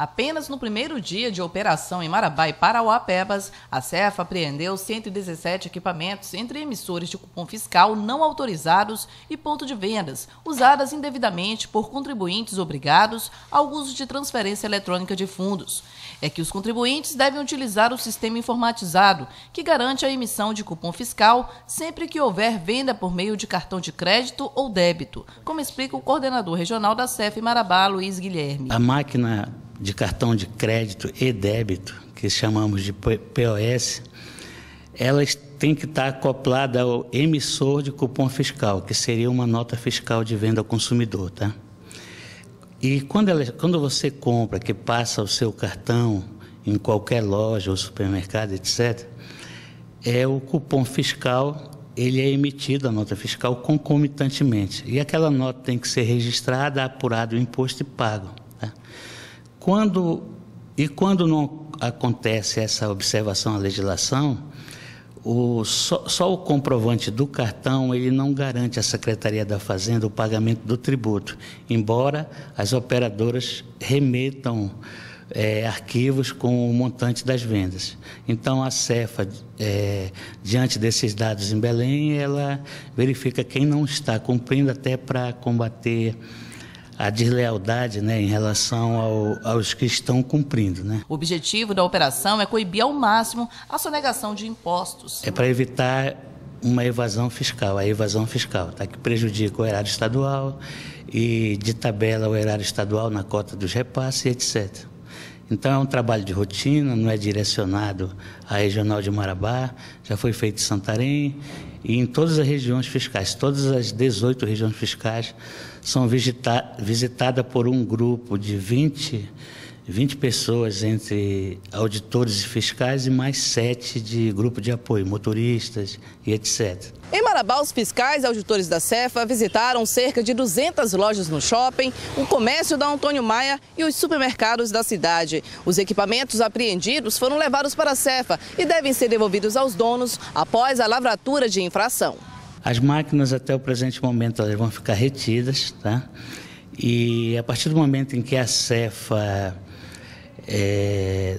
Apenas no primeiro dia de operação em Marabá e Parauapebas, a Cefa apreendeu 117 equipamentos entre emissores de cupom fiscal não autorizados e ponto de vendas, usadas indevidamente por contribuintes obrigados ao uso de transferência eletrônica de fundos. É que os contribuintes devem utilizar o sistema informatizado, que garante a emissão de cupom fiscal sempre que houver venda por meio de cartão de crédito ou débito, como explica o coordenador regional da Cefa em Marabá, Luiz Guilherme. A máquina de cartão de crédito e débito, que chamamos de POS, elas têm que estar acopladas ao emissor de cupom fiscal, que seria uma nota fiscal de venda ao consumidor, tá? E quando, ela, quando você compra, que passa o seu cartão em qualquer loja ou supermercado, etc., é o cupom fiscal, ele é emitido, a nota fiscal, concomitantemente. E aquela nota tem que ser registrada, apurado o imposto e pago. Tá? Quando, e quando não acontece essa observação à legislação, o, só, só, o comprovante do cartão ele não garante à Secretaria da Fazenda o pagamento do tributo, embora as operadoras remetam é, arquivos com o montante das vendas. Então a Cefa, é, diante desses dados em Belém, ela verifica quem não está cumprindo até para combater a deslealdade né, em relação ao, aos que estão cumprindo. Né? O objetivo da operação é coibir ao máximo a sonegação de impostos. É para evitar uma evasão fiscal, a evasão fiscal, tá? que prejudica o erário estadual e de tabela o erário estadual na cota dos repasses, etc. Então é um trabalho de rotina, não é direcionado à regional de Marabá, já foi feito em Santarém e em todas as regiões fiscais, todas as 18 regiões fiscais são visita visitadas por um grupo de 20 20 pessoas entre auditores e fiscais e mais sete de grupo de apoio, motoristas e etc. Em Marabá, os fiscais e auditores da Cefa visitaram cerca de 200 lojas no shopping, o comércio da Antônio Maia e os supermercados da cidade. Os equipamentos apreendidos foram levados para a Cefa e devem ser devolvidos aos donos após a lavratura de infração. As máquinas até o presente momento elas vão ficar retidas, tá? E a partir do momento em que a Cefa é,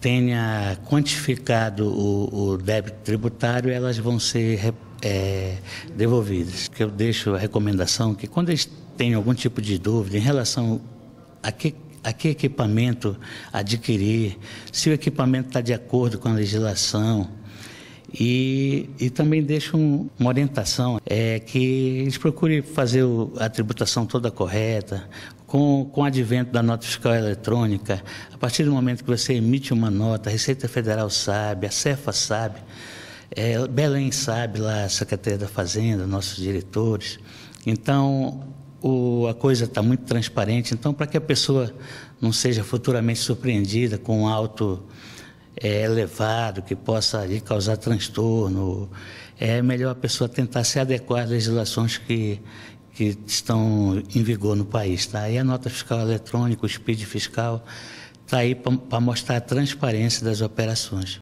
tenha quantificado o, o, débito tributário, elas vão ser é, devolvidas. Eu deixo a recomendação que quando eles têm algum tipo de dúvida em relação a que, a que equipamento adquirir, se o equipamento está de acordo com a legislação, e, e, também deixo um, uma orientação, é que eles procurem fazer o, a tributação toda correta, com, com o advento da nota fiscal eletrônica, a partir do momento que você emite uma nota, a Receita Federal sabe, a Cefa sabe, é, Belém sabe lá, a Secretaria da Fazenda, nossos diretores. Então, o, a coisa está muito transparente. Então, para que a pessoa não seja futuramente surpreendida com um alto é, elevado que possa lhe causar transtorno, é melhor a pessoa tentar se adequar às legislações que, que estão em vigor no país. Tá? E a nota fiscal eletrônica, o SPID fiscal, está aí para mostrar a transparência das operações.